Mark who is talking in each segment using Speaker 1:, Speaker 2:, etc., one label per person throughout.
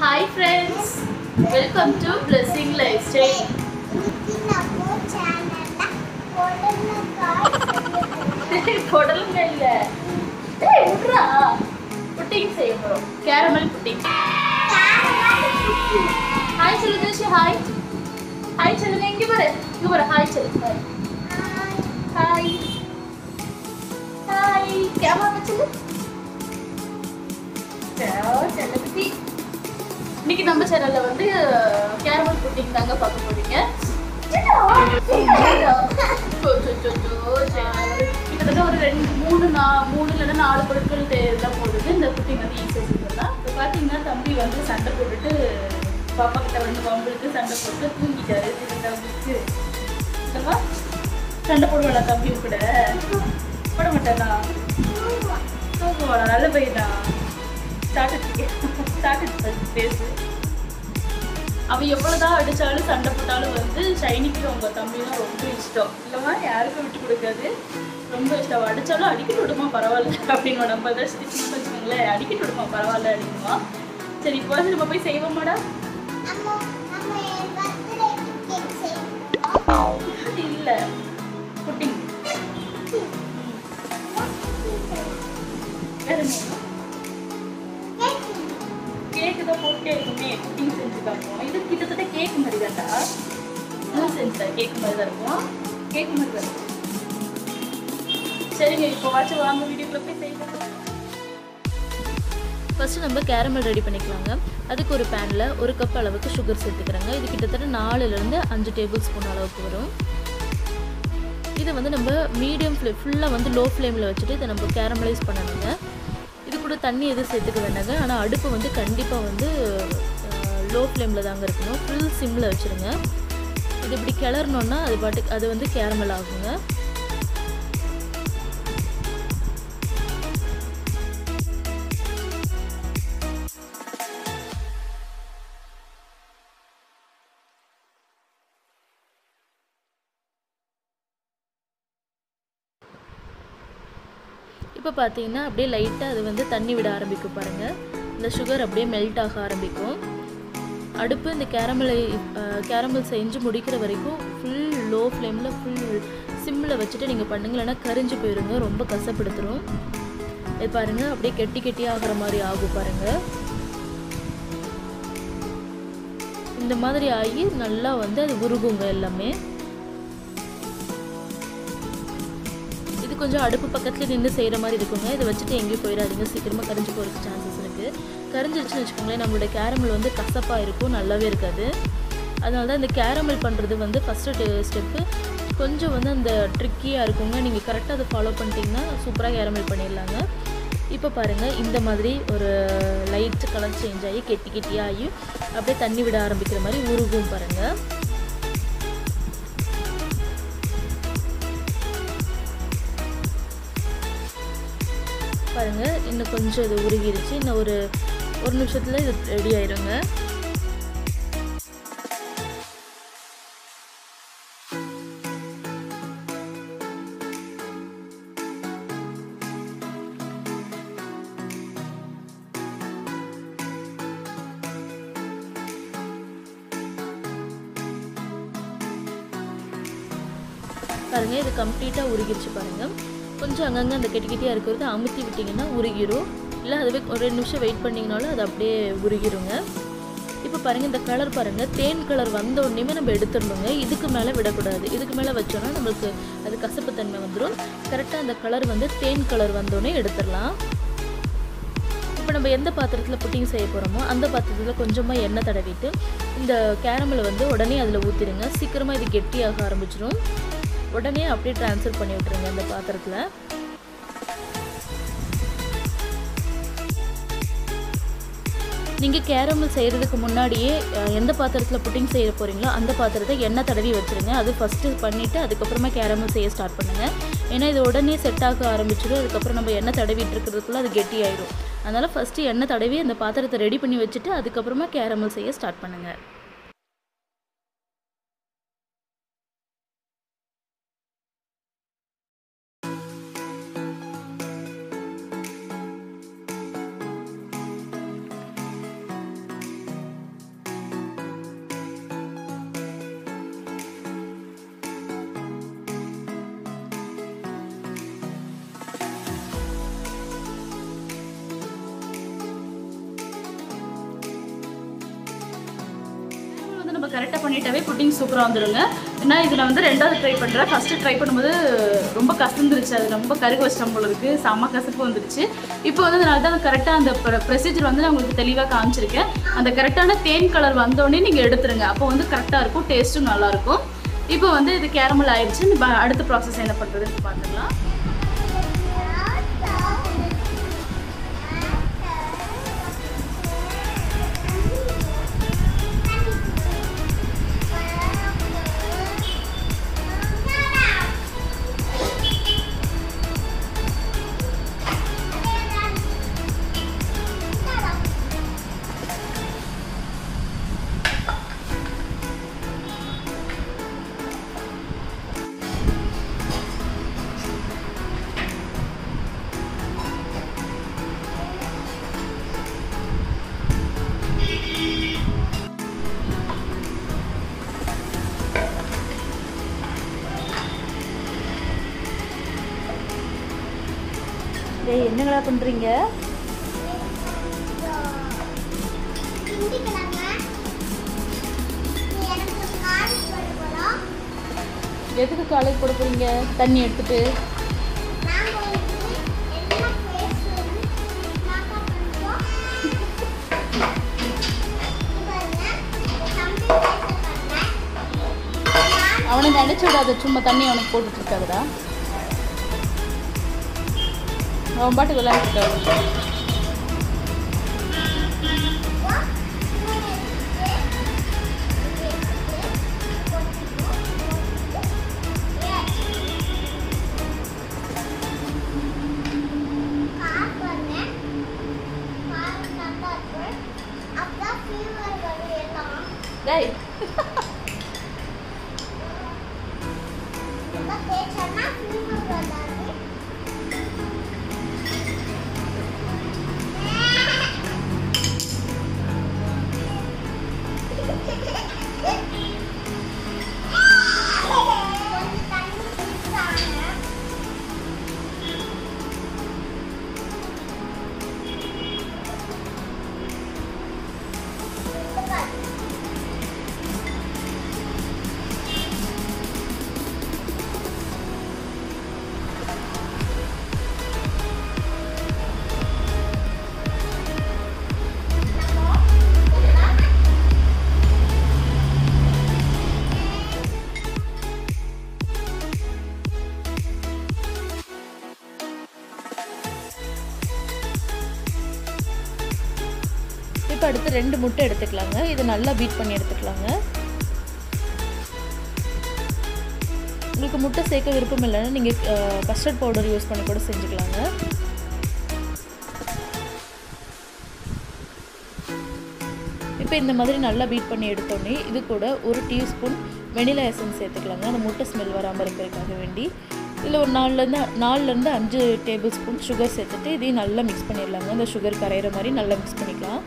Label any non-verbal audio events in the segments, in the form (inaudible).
Speaker 1: Hi friends welcome to blessing lifestyle കൊടലുങ്കല്ല pudding ചെയ്യുമ്പോ caramel pudding hi ചെലുദേശി hi hi ചെലുന്ന എങ്കിൽ പറ. ഇങ്ങ് പറ. ഹായ് ചെലു ഹായ് ഹായ് ഹായ് ക്യാമറ ചെല്ലു ചെലപ്പത്തി இன்னைக்கு நம்ம சேனல்ல வந்து கேரமல் புட்டிங் தாங்க பார்க்க போறீங்க. கிட்டத்தட்ட ஒரு ரெண்டு மூணு நா மூணு இல்லைன்னா நாலு பொருட்கள் தான் போடுது இந்த புட்டிங் வந்து ஈஸியாக செஞ்சிடலாம் இப்போ பார்த்தீங்கன்னா தம்பி வந்து சண்டை போட்டுட்டு பாப்பா கிட்ட வந்து வம்புக்கு சண்டை போட்டு தூங்கிட்டாரு. திரும்ப வந்துச்சு சண்டை போடுவாடா தம்பி கூட? போட மாட்டானா தூங்குவாடா நல்ல பையனா ஸ்டார்ட் ஸ்டார்ட் பேசு அவன் எவ்வளவுதான் அடிச்சாலும் சண்டை போட்டாலும் வந்து ஷைனிக்கு உங்க தம்பினா ரொம்ப இஷ்டம். இல்லைம்மா யாருக்கும் விட்டு கொடுக்காது. ரொம்ப இஷ்டம். அடிச்சாலும் அடிக்கிட்டு விடுமா பரவாயில்ல அப்படின்னு நம்ம தான் ஸ்டிச்சிங் வச்சுக்கோங்களேன். அடிக்கிட்டு விடுமா பரவாயில்ல அப்படின்னுமா சரி இப்போ வந்து நம்ம போய் செய்வோமாடா? (laughs) இல்ல. புட்டிங் வேற என்ன? கேக்கு தான் போட்டே செஞ்சு காட்டுவோம் இது கிட்டத்தட்ட கேக் மாதிரி தான்டா. இன்னும் செஞ்சேன் கேக் மாதிரி தான் இருக்கும். கேக் மாதிரி தான் இருக்கும். சரிங்க இப்போ வாட்ச வாங்க வீடியோக்குள்ள போய் செய்யலாம் ஃபஸ்ட்டு நம்ம கேரமல் ரெடி பண்ணிக்கலாங்க. அதுக்கு ஒரு பேனில் ஒரு கப் அளவுக்கு சுகர் சேர்த்துக்கிறாங்க. இது கிட்டத்தட்ட நாலுலேருந்து அஞ்சு டேபிள் ஸ்பூன் அளவுக்கு வரும். இதை வந்து நம்ம மீடியம் ஃப்ளே ஃபுல்லாக வந்து லோ ஃப்ளேமில் வச்சுட்டு இதை நம்ம கேரமலைஸ் பண்ணணுங்க. கூட தண்ணி எதுவும் சேர்த்துக்க வேண்டாங்க. ஆனால் அடுப்பு வந்து கண்டிப்பாக வந்து லோ ஃப்ளேமில் தாங்க இருக்கணும். ஃபுல் சிம்மில் வச்சுருங்க. இது இப்படி கிளறணுன்னா அது பாட்டுக்கு அது வந்து கேரமல் ஆகுங்க. இப்போ பார்த்தீங்கன்னா அப்படியே லைட்டாக அது வந்து தண்ணி விட ஆரம்பிக்கும் பாருங்கள் இந்த சுகர் அப்படியே மெல்ட் ஆக ஆரம்பிக்கும். அடுப்பு இந்த கேரமலை கேரமல் செஞ்சு முடிக்கிற வரைக்கும் ஃபுல் லோ ஃப்ளேமில் ஃபுல் சிம்மில் வச்சுட்டு நீங்கள் பண்ணுங்கள் இல்லைனா கரிஞ்சு போயிருங்க ரொம்ப கசப்படுத்துரும். இது பாருங்கள் அப்படியே கெட்டி கெட்டியாக ஆகிற மாதிரி ஆகும் பாருங்கள் இந்த மாதிரி ஆகி நல்லா வந்து அது உருகுங்க எல்லாமே. கொஞ்சம் அடுப்பு பக்கத்துல நின்று செய்கிற மாதிரி இருக்குங்க. இதை வச்சுட்டு எங்கேயும் போயிடாதீங்க. சீக்கிரமாக கரிஞ்சு போகிறதுக்கு சான்சஸ் இருக்குது கரிஞ்சிருச்சுன்னு வச்சுக்கோங்களேன் நம்மளோட கேரமல் வந்து கசப்பாக இருக்கும் நல்லாவே இருக்காது. அதனால தான் இந்த கேரமல் பண்ணுறது வந்து ஃபஸ்ட்டு ஸ்டெப்பு கொஞ்சம் வந்து அந்த ட்ரிக்கியாக இருக்குங்க. நீங்கள் கரெக்டாக அதை ஃபாலோ பண்ணிட்டீங்கன்னா சூப்பராக கேரமல் பண்ணிடலாங்க. இப்போ பாருங்கள் இந்த மாதிரி ஒரு லைட் கலர் சேஞ்ச் ஆகி கெட்டி கெட்டியாகி அப்படியே தண்ணி விட ஆரம்பிக்கிற மாதிரி உருகும் பாருங்கள் பாருங்க. இன்னும் கொஞ்சம் இது உருகிருச்சு. இன்னும் ஒரு ஒரு நிமிஷத்தில் இது ரெடி ஆயிருங்க. பாருங்க இது கம்ப்ளீட்டாக உருகிருச்சு பாருங்கள் கொஞ்சம் அங்கங்கே அந்த கெட்டிக்கிட்டியாக இருக்கிறது அமுத்தி விட்டிங்கன்னா உருகிரும். இல்லை அதுவே ஒரு ரெண்டு நிமிஷம் வெயிட் பண்ணிங்கனாலும் அது அப்படியே உருகிருங்க. இப்போ பாருங்கள் இந்த கலர் பாருங்கள் தேன் கலர் வந்த உடனேமே நம்ம எடுத்துடணுங்க. இதுக்கு மேலே விடக்கூடாது. இதுக்கு மேலே வச்சோன்னா நம்மளுக்கு அது கசப்பு தன்மை வந்துடும் கரெக்டாக அந்த கலர் வந்து தேன் கலர் வந்தோடனே எடுத்துடலாம். இப்போ நம்ம எந்த பாத்திரத்தில் புட்டிங் செய்ய போகிறோமோ அந்த பாத்திரத்தில் கொஞ்சமாக எண்ணெய் தடவிட்டு இந்த கேரமலை வந்து உடனே அதில் ஊற்றிடுங்க சீக்கிரமாக இது கெட்டியாக ஆரம்பிச்சிடும் உடனே அப்படியே ட்ரான்ஸ்ஃபர் பண்ணி விட்டுருங்க அந்த பாத்திரத்தில். நீங்கள் கேரமல் செய்கிறதுக்கு முன்னாடியே எந்த பாத்திரத்தில் புட்டிங் செய்ய போகிறீங்களோ அந்த பாத்திரத்தை எண்ணெய் தடவி வச்சுருங்க. அது ஃபஸ்ட்டு பண்ணிவிட்டு அதுக்கப்புறமா கேரமல் செய்ய ஸ்டார்ட் பண்ணுங்கள் ஏன்னா இது உடனே செட் ஆக ஆரம்பிச்சிடும். அதுக்கப்புறம் நம்ம எண்ணெய் தடவிட்டு இருக்கிறதுக்குள்ளே அது கெட்டி ஆயிடும் அதனால் ஃபஸ்ட்டு எண்ணெய் தடவி அந்த பாத்திரத்தை ரெடி பண்ணி வச்சுட்டு அதுக்கப்புறமா கேரமல் செய்ய ஸ்டார்ட் பண்ணுங்கள் நம்ம கரெக்டாக பண்ணிட்டாவே புட்டிங் சூப்பராக வந்துடுங்க ஏன்னா இதில் வந்து ரெண்டாவது ட்ரை பண்ணுறேன் ஃபஸ்ட்டு ட்ரை பண்ணும்போது ரொம்ப கசந்துருச்சு. அது ரொம்ப கருக வச்சிடம் போல இருக்குது செம்ம கசப்பு வந்துருச்சு. இப்போ வந்து அதனால தான் கரெக்டாக அந்த ப்ரொசீஜர் வந்து நான் உங்களுக்கு தெளிவாக காமிச்சிருக்கேன். அந்த கரெக்டான தேன் கலர் வந்தோடனே நீங்கள் எடுத்துருங்க. அப்போ வந்து கரெக்டாக இருக்கும் டேஸ்ட்டும் நல்லாயிருக்கும் இப்போ வந்து இது கேரமல் ஆயிடுச்சு. அடுத்த ப்ராசஸ் என்ன பண்ணுறதுன்னு பார்த்துக்கலாம். டேய் என்னங்களா பண்ணுறீங்க எதுக்கு காலேஜ் போட போகிறீங்க தண்ணி எடுத்துட்டு. அவனை நினைச்சு விடாத சும்மா தண்ணி அவனுக்கு போட்டுட்டு இருக்காதுடா. அவன் பாட்டுக்கு விளையாண்டுட்டு இருக்காது டேய் இப்போ அடுத்து ரெண்டு முட்டை எடுத்துக்கலாங்க. இது நல்லா பீட் பண்ணி எடுத்துக்கலாங்க. உங்களுக்கு முட்டை சேர்க்க விருப்பம் இல்லைன்னா நீங்கள் கஸ்டர்ட் பவுடர் யூஸ் பண்ணி கூட செஞ்சுக்கலாங்க. இப்போ இந்த மாதிரி நல்லா பீட் பண்ணி எடுத்தோடனே இது கூட ஒரு டீஸ்பூன் வெனிலா எசன்ஸ் சேர்த்துக்கலாங்க. அந்த முட்டை ஸ்மெல் வராமல் இருக்கிறதுக்காக வேண்டி. இதில் ஒரு நாலுலேருந்து நாலுலேருந்து அஞ்சு டேபிள் ஸ்பூன் சுகர் சேர்த்துட்டு இதையும் நல்லா மிக்ஸ் பண்ணிடலாங்க. அந்த சுகர் கரையிற மாதிரி நல்லா மிக்ஸ் பண்ணிக்கலாம்.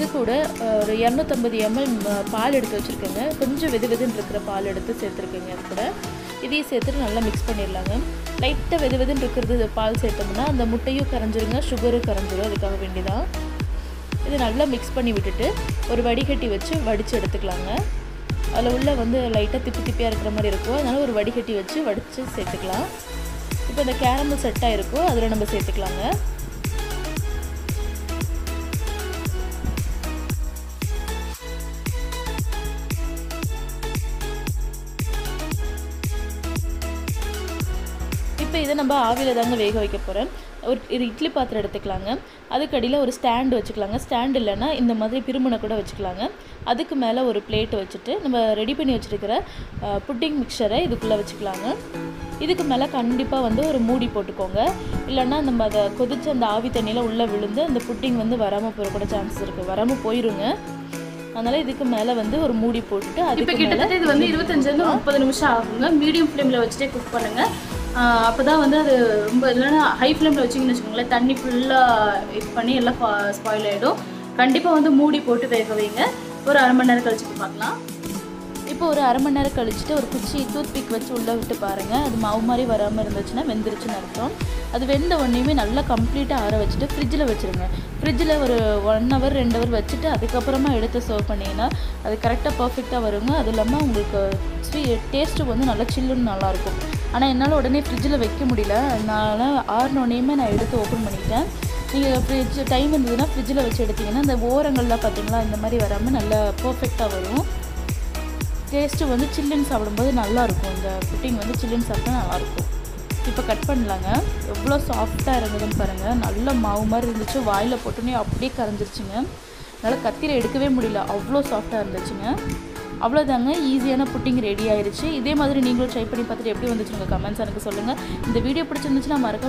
Speaker 1: இது கூட ஒரு இரநூத்தம்பது எம்எல் பால் எடுத்து வச்சுருக்கேங்க. கொஞ்சம் வெது வெதுன்னு இருக்கிற பால் எடுத்து சேர்த்துருக்கேங்க அது கூட. இதையும் சேர்த்துட்டு நல்லா மிக்ஸ் பண்ணிடலாங்க. லைட்டாக வெது வெதுன்னு இருக்கிறது பால் சேர்த்தோம்னா அந்த முட்டையும் கரைஞ்சிருங்க சுகரும் கரைஞ்சிரும். அதுக்காக வேண்டிதான். இது நல்லா மிக்ஸ் பண்ணி விட்டுட்டு ஒரு வடிகட்டி வச்சு வடித்து எடுத்துக்கலாங்க. அதில் உள்ள வந்து லைட்டாக திப்பி திப்பியாக இருக்கிற மாதிரி இருக்கும். அதனால் ஒரு வடிகட்டி வச்சு வடித்து சேர்த்துக்கலாம். இப்போ இந்த கேரமல் செட்டாக இருக்கும் அதில் நம்ம சேர்த்துக்கலாங்க. இப்போ இதை நம்ம ஆவியில் தாங்க வேக வைக்க போகிறேன் ஒரு இது இட்லி பாத்திரம் எடுத்துக்கலாங்க. அதுக்கு அடியில் ஒரு ஸ்டாண்டு வச்சுக்கலாங்க. ஸ்டாண்ட் இல்லைன்னா இந்த மாதிரி பிருமனை கூட வச்சுக்கலாங்க. அதுக்கு மேலே ஒரு பிளேட் வச்சுட்டு நம்ம ரெடி பண்ணி வச்சுருக்கிற புட்டிங் மிக்சரை இதுக்குள்ளே வச்சுக்கலாங்க. இதுக்கு மேலே கண்டிப்பாக வந்து ஒரு மூடி போட்டுக்கோங்க. இல்லைன்னா நம்ம அதை கொதிச்சு அந்த ஆவி தண்ணியில் உள்ளே விழுந்து அந்த புட்டிங் வந்து வராமல் போகிற கூட சான்ஸ் இருக்குது வராமல் போயிருங்க. அதனால இதுக்கு மேலே வந்து ஒரு மூடி போட்டுட்டு
Speaker 2: இப்போ
Speaker 1: அதுக்கு
Speaker 2: கிட்டத்தட்ட இது வந்து இருபத்தஞ்சிலேருந்து முப்பது நிமிஷம் ஆகுங்க. மீடியம் ஃப்ளேமில் வச்சுட்டே குக் பண்ணுங்க. அப்போ தான் வந்து அது ரொம்ப இல்லைன்னா ஹை ஃப்ளேமில் வச்சிங்கன்னு வச்சுக்கோங்களேன் தண்ணி ஃபுல்லாக இது பண்ணி எல்லாம் ஸ்பாயில் ஆகிடும் கண்டிப்பாக வந்து மூடி போட்டு வேக வைங்க. ஒரு அரை மணி நேரம் கழிச்சுட்டு பார்க்கலாம்.
Speaker 1: இப்போ இப்போ ஒரு அரை மணி நேரம் கழிச்சுட்டு ஒரு குச்சி டூத் பிக் வச்சு உள்ளே விட்டு பாருங்கள் அது மாவு மாதிரி வராமல் இருந்துச்சுன்னா வெந்துருச்சுன்னு அர்த்தம். அது வெந்த உடனேயுமே நல்லா கம்ப்ளீட்டாக ஆற வச்சுட்டு ஃப்ரிட்ஜில் வச்சுருங்க. ஃப்ரிட்ஜில் ஒரு ஒன் ஹவர் ரெண்டு ஹவர் வச்சுட்டு அதுக்கப்புறமா எடுத்து சர்வ் பண்ணிங்கன்னா அது கரெக்டாக பர்ஃபெக்டாக வருங்க. அது இல்லாமல் உங்களுக்கு ஸ்வீ டேஸ்ட்டு வந்து நல்லா சில்லுன்னு நல்லாயிருக்கும் ஆனால் என்னால் உடனே ஃப்ரிட்ஜில் வைக்க முடியல. அதனால் ஆறினோடனேயுமே நான் எடுத்து ஓப்பன் பண்ணிட்டேன் நீங்கள் ஃப்ரிட்ஜ் டைம் இருந்ததுன்னா ஃப்ரிட்ஜில் வச்சு எடுத்திங்கன்னா இந்த ஓரங்கள்லாம் பார்த்தீங்களா இந்த மாதிரி வராமல் நல்லா பர்ஃபெக்டாக வரும். டேஸ்ட்டு வந்து சில்லுன்னு சாப்பிடும்போது நல்லாயிருக்கும். இந்த புட்டிங் வந்து சில்லுன்னு சாப்பிட்டா நல்லாயிருக்கும். இப்போ கட் பண்ணலாங்க. எவ்வளோ சாஃப்டாக இருந்ததுன்னு பாருங்கள் நல்ல மாவு மாதிரி இருந்துச்சு. வாயில் போட்டோன்னே அப்படியே கரைஞ்சிருச்சுங்க. என்னால் கத்தியில் எடுக்கவே முடியல. அவ்வளோ சாஃப்டாக இருந்துச்சுங்க. அவ்வளோதாங்க ஈஸியான புட்டிங் ரெடி ஆயிடுச்சு இதே மாதிரி நீங்களும் ட்ரை பண்ணி பார்த்துட்டு எப்படி வந்துச்சு உங்கள் கமெண்ட்ஸ் எனக்கு சொல்லுங்கள் இந்த வீடியோ பிடிச்சிருந்துச்சுன்னா மறக்க